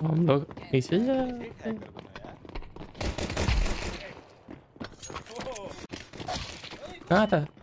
Vamos Esse já. nada.